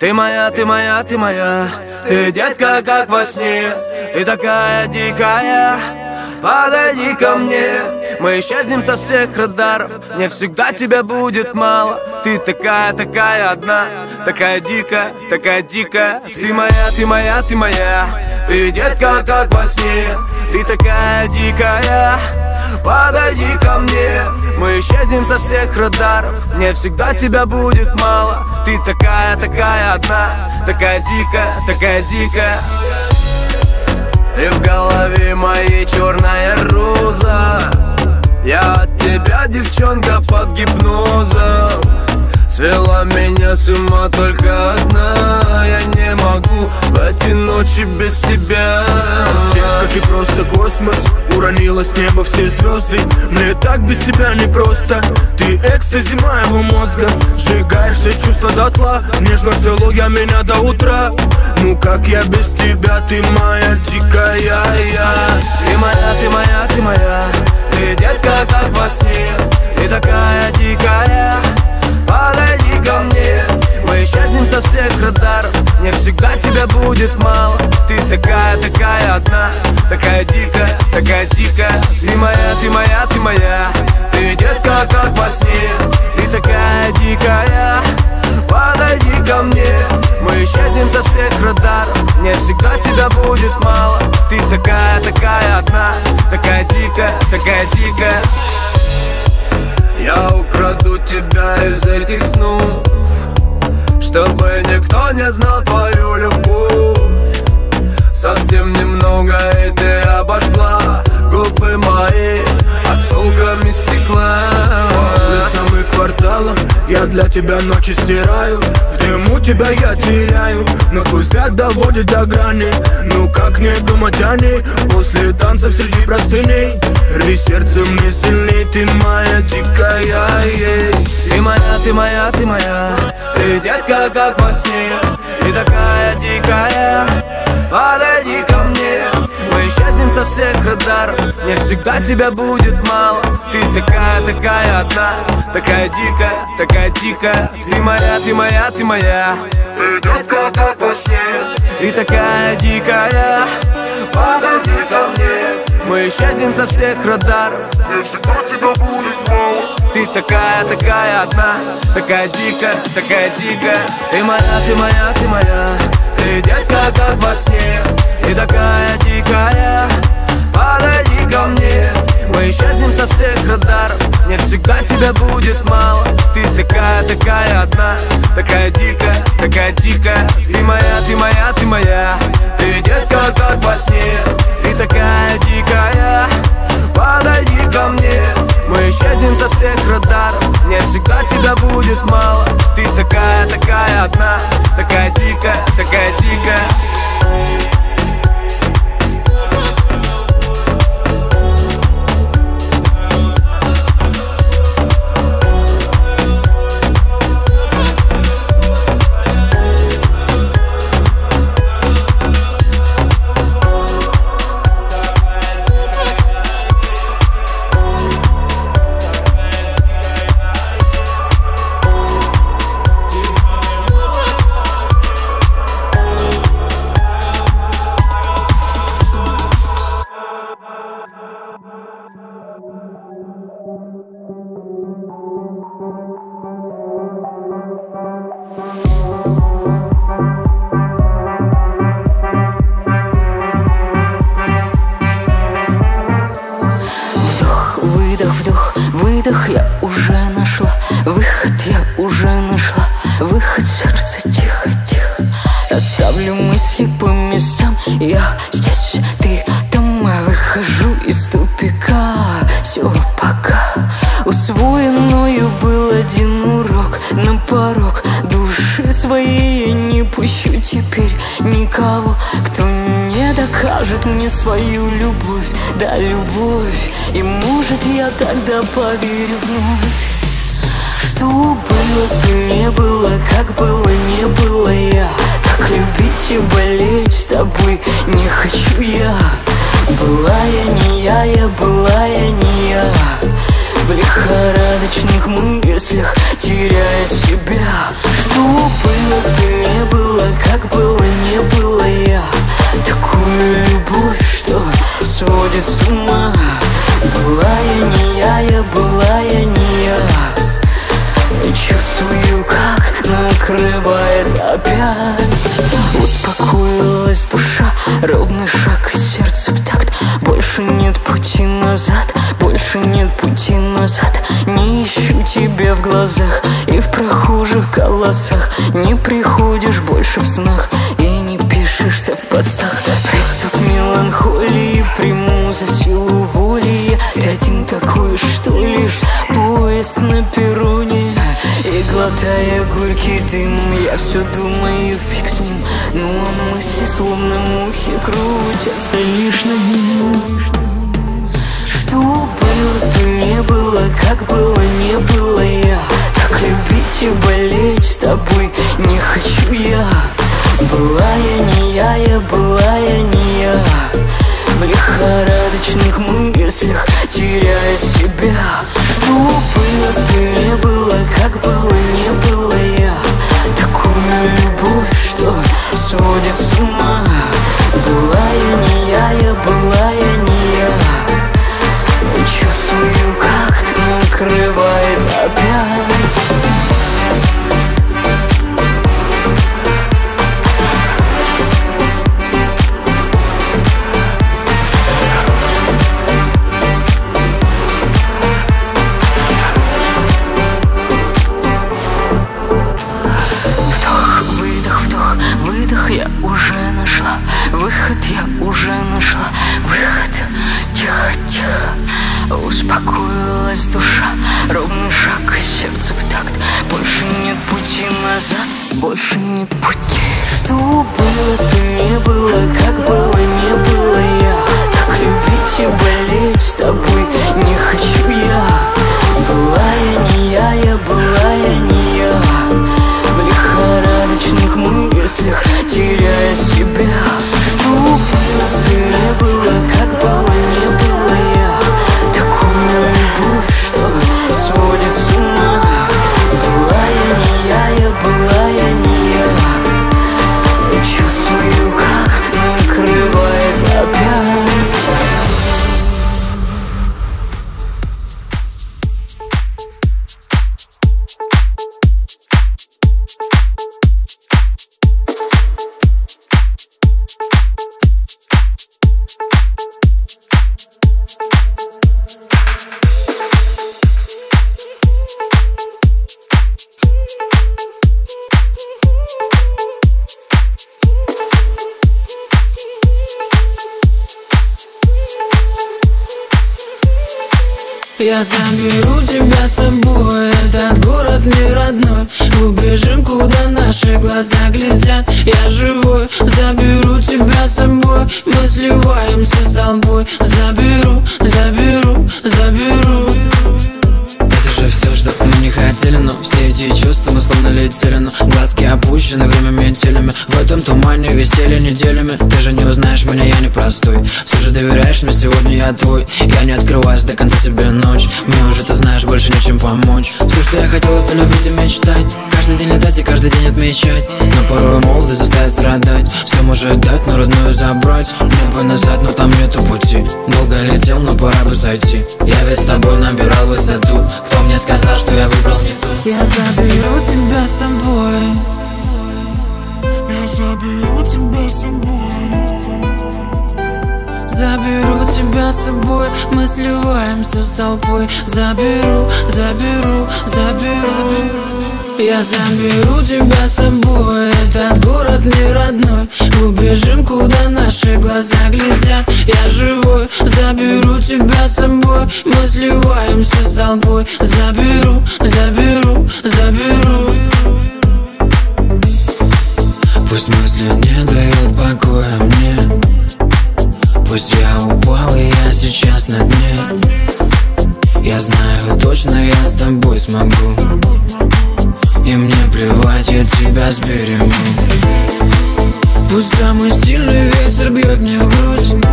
Ты моя, ты моя, ты моя. Ты, детка, как во сне. Ты такая дикая. Подойди ко мне. Мы исчезнем со всех радаров. Мне всегда тебя будет мало. Ты такая, такая одна. Такая дикая, такая дикая. Ты моя, ты моя, ты моя. Ты детка, как во сне Ты такая дикая Подойди ко мне. Мы исчезнем со всех радаров Мне всегда тебя будет мало. Ты такая, такая одна Такая дикая, такая дикая. Ты в голове моей черная роза. Я от тебя, девчонка, под гипнозом Свела меня с ума только одна. Я не могу в эти ночи без тебя. Детка, ты просто космос Уронила с неба все звезды. Мне так без тебя непросто. Ты экстази моего мозга. Сжигаешь все чувства дотла. Нежно целуя меня до утра. Ну как я без тебя, ты моя дикая я. Ты моя, ты моя, ты моя. Ты детка, как во сне. Ты такая дикая Подойди ко мне. Мы исчезнем со всех радаров Мне всегда тебя будет мало. Ты такая, такая одна. Такая дикая, такая дикая. Ты моя, ты моя, ты моя. Ты детка, как во сне. Ты такая дикая. Подойди ко мне. Мы исчезнем со всех радаров Мне всегда тебя будет мало. Ты такая, такая одна. Такая дикая, такая дикая я украду тебя из этих снов Чтобы никто не знал твою любовь. Совсем немного и ты обожгла Губы мои осколками стекла я для тебя ночи стираю В дыму тебя я теряю. Но твой взгляд доводит до грани Ну как не думать о ней? После танцев среди простыней Рви сердце мне сильней Ты моя дикая ей. Ты моя, ты моя, ты моя Ты детка как во сне. Ты такая дикая Подойди Исчезнем со всех радаров Мне всегда тебя будет мало. Ты такая, такая одна. Такая дикая, такая дикая Ты моя, ты моя, ты моя. Ты детка как во сне. Ты такая дикая. Подойди ко мне. Мы исчезнем со всех радаров Мне всегда тебя будет мало. Ты такая, такая одна, такая дикая, такая дикая Ты моя, ты моя, ты моя Ты детка как во сне. Ты такая дикая Подойди ко мне. Мы исчезнем со всех радаров Мне всегда тебя будет мало. Ты такая, такая одна Такая дикая, такая дикая. Ты моя, ты моя, ты моя. Ты детка как во сне. Ты такая дикая Подойди ко мне. Мы исчезнем со всех радаров Мне всегда тебя будет мало. Ты такая, такая одна Дикая, такая дикая Вдох, выдох, вдох, выдох Я уже нашла. Выход Я уже нашла. Выход Сердце тихо, тихо. Расставлю мысли по местам Я свою любовь. Да, любовь. И может я тогда поверю вновь что было, то не было, как было, не было я. Так любить и болеть с тобой не хочу я. Была я не я, я была я не я. В лихорадочных мыслях теряя себя. Что было, сводит с ума. Была я не я, я была я не я. И чувствую, как накрывает опять. Успокоилась душа, ровный шаг и сердце в такт. Больше нет пути назад, больше нет пути назад. Не ищу тебя в глазах и в прохожих голосах. Не приходишь больше в снах. И пишешься в постах. Приступ меланхолии приму за силу воли. Ты один такой, что ли, поезд на перроне. И глотая горький дым, я все думаю, фиг с ним. Ну а мысли словно мухи крутятся лишь над ним. Что было, то не было, как было, не было я. Так любить и болеть с тобой не хочу я была я не я, я была я не я. В лихорадочных мыслях, теряя себя. Что было, то не было, как было, не было я. Такую любовь, что сводит с ума. Была я не я, я была я не я. Чувствую, как накрывает опять я уже нашла. Выход я уже нашла. Выход, тихо, тихо. Успокоилась душа. Ровный шаг и сердце в такт. Больше нет пути назад. Больше нет пути. Что было, то не было. Как было, не было я. Так любить и болеть с тобой Не хочу я. Была мыслях, Я заберу тебя с собой. Этот город не родной. Убежим, куда наши глаза глядят. Я живой, заберу тебя с собой. Мы сливаемся с толпой Заберу, заберу, заберу хотели Но все эти чувства мы словно летели Но глазки опущены, время метелями. В этом тумане висели неделями. Ты же не узнаешь меня, я не простой. Все же доверяешь мне, сегодня я твой. Я не открываюсь до конца тебе ночь. Мне уже ты знаешь, больше нечем помочь. Все, что я хотел, это любить и мечтать. Каждый день летать и каждый день отмечать. Но порой молодость заставит страдать. Все может дать, но родную забрать. Небо назад, но там нету пути. Долго летел, но пора бы зайти. Я ведь с тобой набирал высоту. Кто мне сказал, что я Я заберу тебя с собой. Я заберу тебя с собой. Заберу тебя с собой, мы сливаемся с толпой. Заберу, заберу, заберу Я заберу тебя с собой, этот город не родной. Убежим, куда наши глаза глядят. Я живой, заберу тебя с собой. Мы сливаемся с толпой. Заберу, заберу, заберу. Пусть мысли не дают покоя мне. Пусть я упал и я сейчас на дне. Я знаю точно, я с тобой смогу И мне плевать, я тебя сберегу. Пусть самый сильный ветер бьет мне в грудь.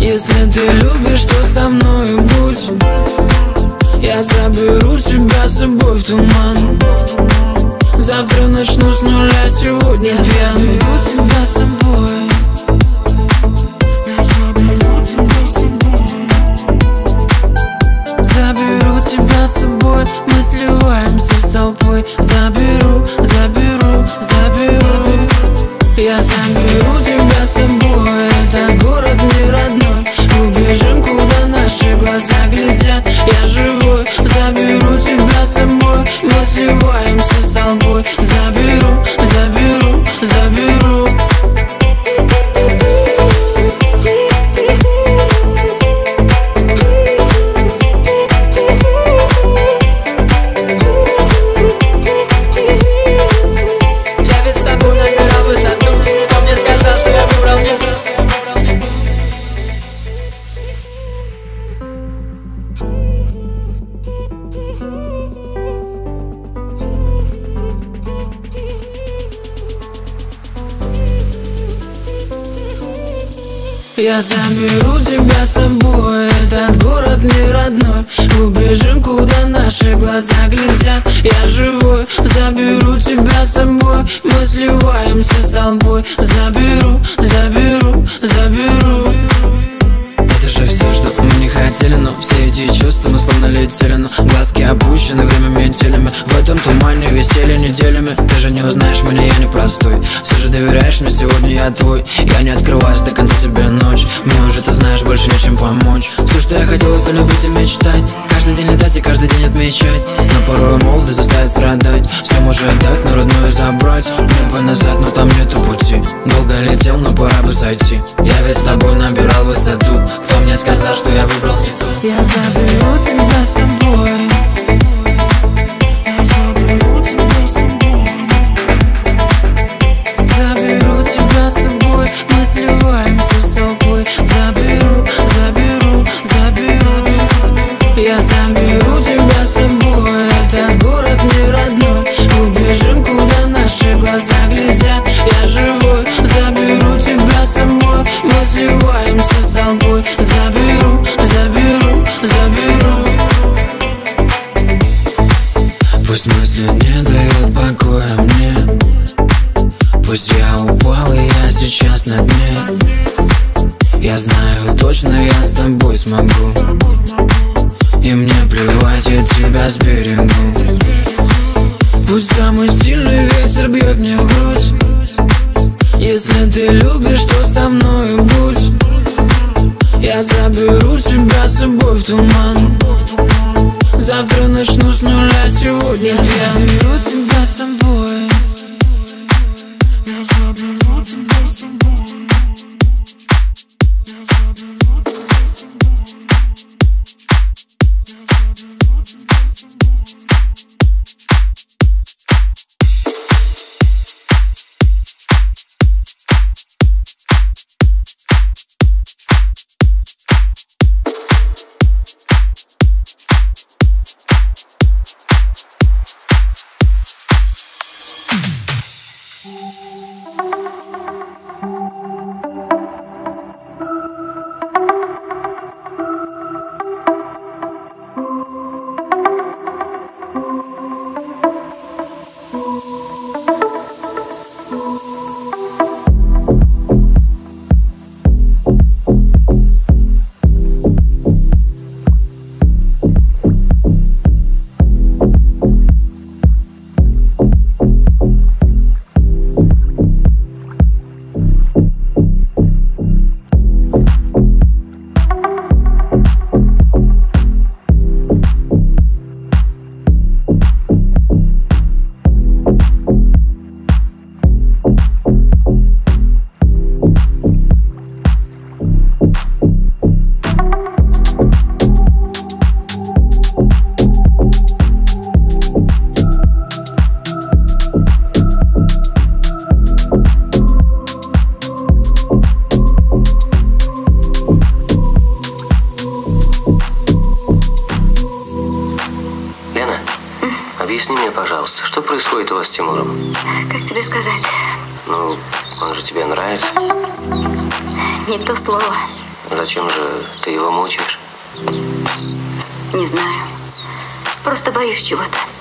Если ты любишь, то со мною будь. Я заберу тебя с собой в туман. Завтра начну с нуля, сегодня я. Заберу тебя с собой тобой Мы сливаемся с толпой Заберу, заберу, заберу. Я заберу тебя с собой. Этот город не родной. Убежим, куда наши глаза глядят. Я живой, заберу. Заберу тебя с собой Этот город не родной. Убежим, куда наши глаза глядят. Я живой, заберу тебя с собой. Мы сливаемся с толпой Заберу, заберу, заберу Но все эти чувства мы словно летели глазки опущены время метелями. В этом тумане висели неделями. Ты же не узнаешь меня, я не простой. Все же доверяешь мне, сегодня я твой. Я не открываюсь до конца тебе ночь. Мне уже ты знаешь, больше нечем помочь. Все, что я хотел, это любить и мечтать. Каждый день летать и каждый день отмечать. Но порой молодость заставит страдать может дать, но родную забрать. Небо назад, но там нету пути. Долго летел, но пора бы зайти. Я ведь с тобой набирал высоту. Кто мне сказал, что я выбрал не ту? Я заберу тебя с собой Я знаю точно, я с тобой смогу. И мне плевать, я тебя сберегу. Пусть самый сильный ветер бьет мне в грудь. Если ты любишь, то со мною будь. Я заберу тебя с собой в туман. Завтра начну с нуля, сегодня. Я заберу тебя с собой происходит у вас с Тимуром? Как тебе сказать? Ну, он же тебе нравится. Не то слово. Зачем же ты его мучаешь? Не знаю. Просто боюсь чего-то.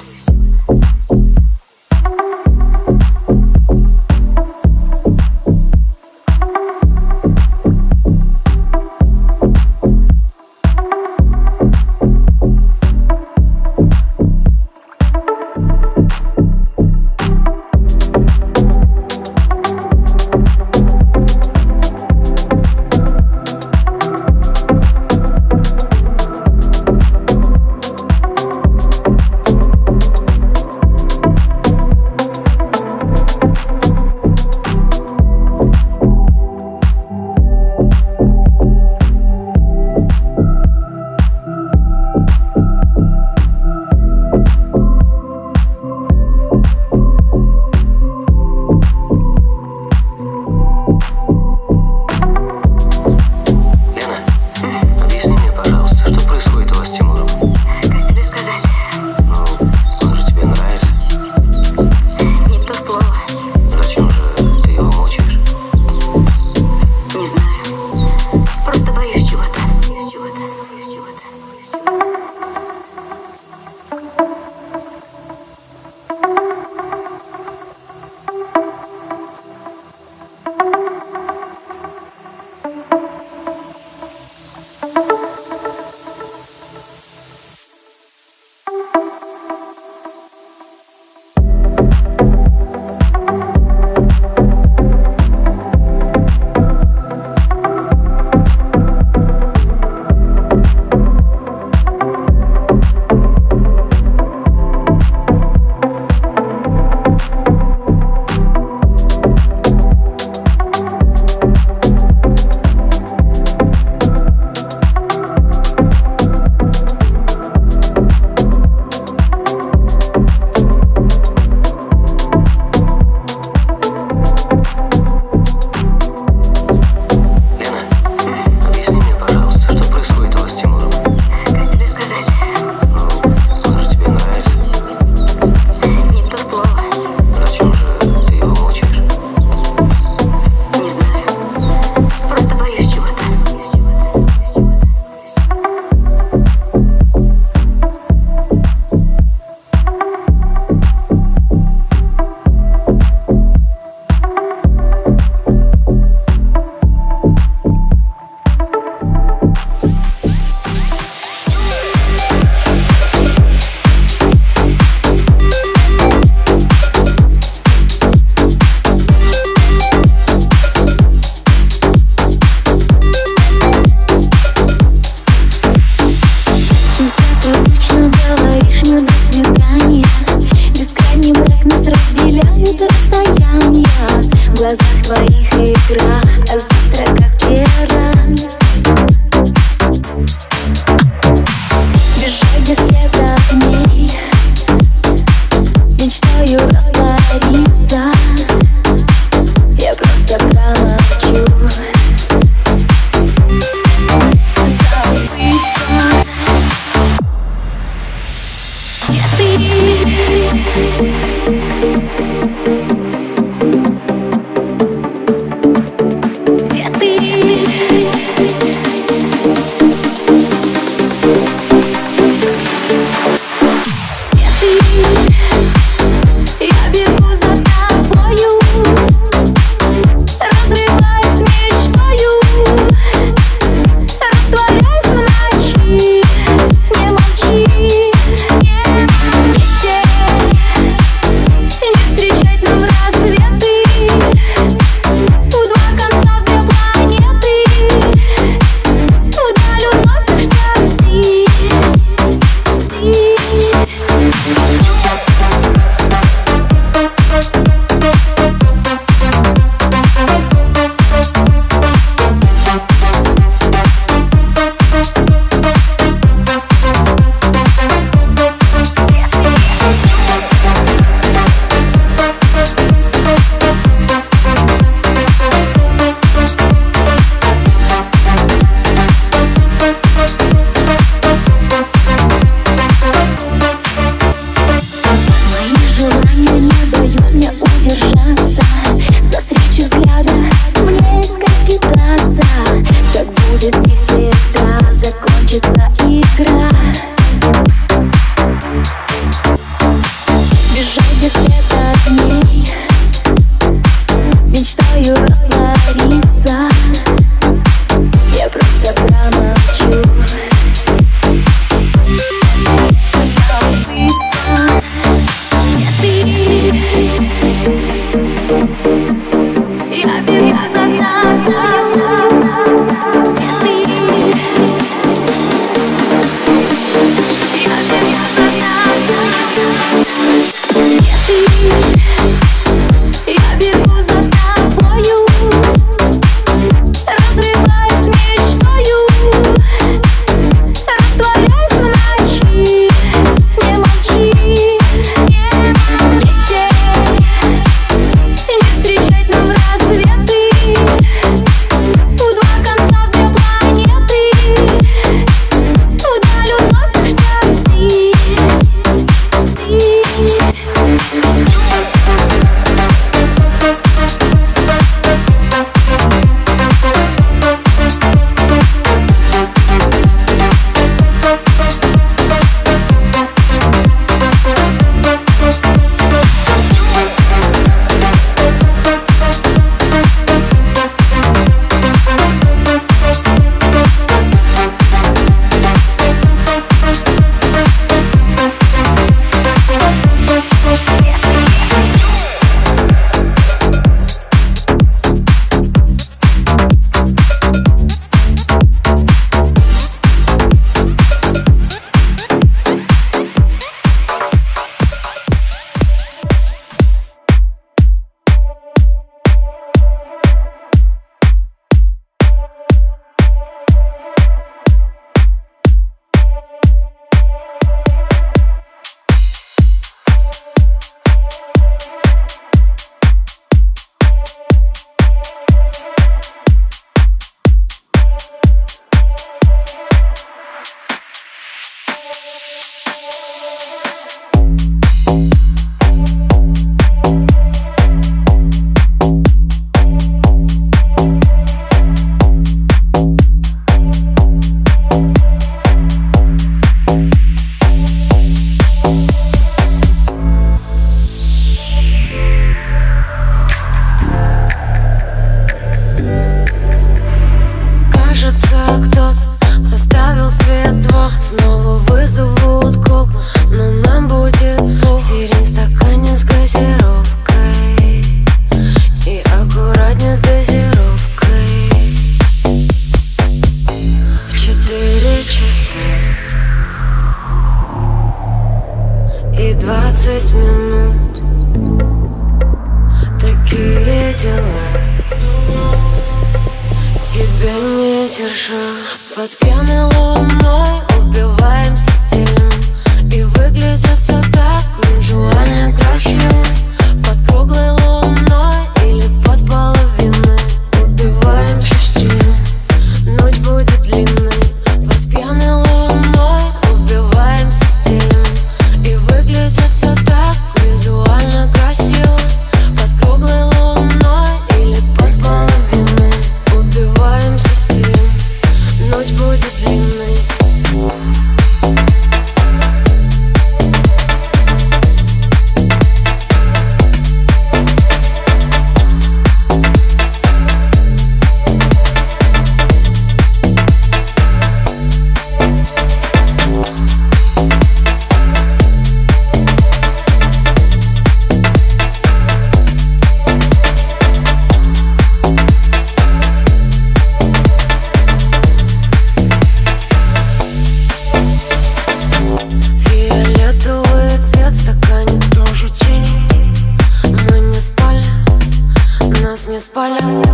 wanna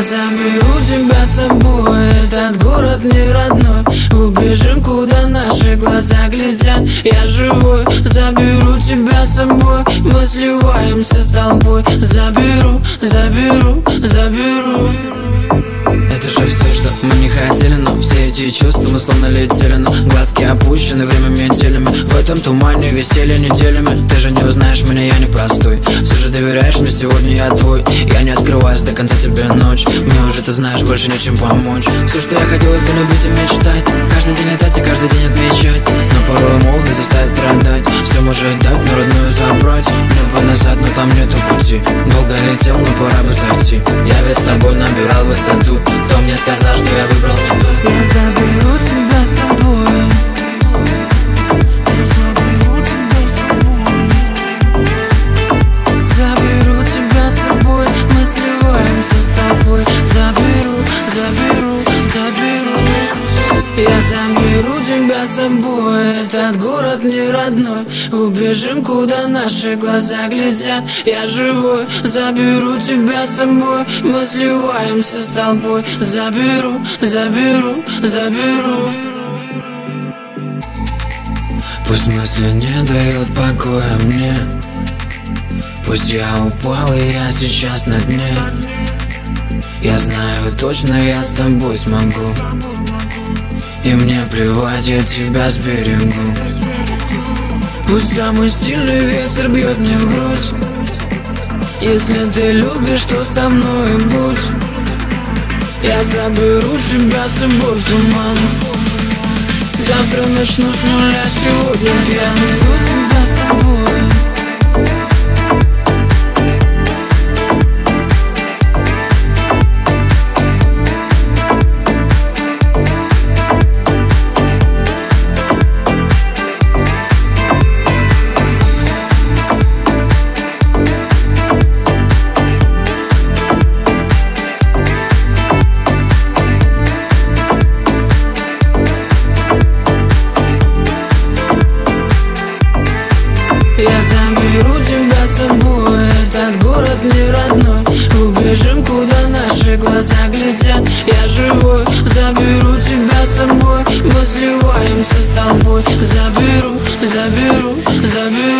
Заберу тебя с собой. Этот город не родной. Убежим, куда наши глаза глядят. Я живой, заберу тебя с собой. Мы сливаемся с толпой. Заберу, заберу, заберу Это же все, что мы не хотели Но все эти чувства мы словно летели Но глазки опущены, время метелями В этом тумане веселье неделями. Ты же не узнаешь меня, я не простой. Все же доверяешь мне, сегодня я твой. Я не открываюсь до конца тебе ночь. Мне уже ты знаешь, больше нечем помочь. Все, что я хотел, это любить и мечтать. Каждый день летать и каждый день отмечать. Но Порой молодость заставит страдать. Все может дать, но родную забрать Небо назад, но там нету пути. Долго летел, но пора бы зайти. Я ведь с тобой набирал высоту. Кто мне сказал, что я выбрал не ту? Я заберу тебя с собой Убежим, куда наши глаза глядят. Я живой, заберу тебя с собой. Мы сливаемся с толпой. Заберу, заберу, заберу. Пусть мысли не дают покоя мне. Пусть я упал и я сейчас на дне. Я знаю точно, я с тобой смогу. И мне плевать, я тебя сберегу Пусть самый сильный ветер бьет мне в грудь. Если ты любишь, то со мной будь. Я заберу тебя с собой в туман. Завтра начну с нуля, сегодня я беру тебя с собой живой Заберу тебя с собой. Мы сливаемся с тобой. Заберу, заберу, заберу.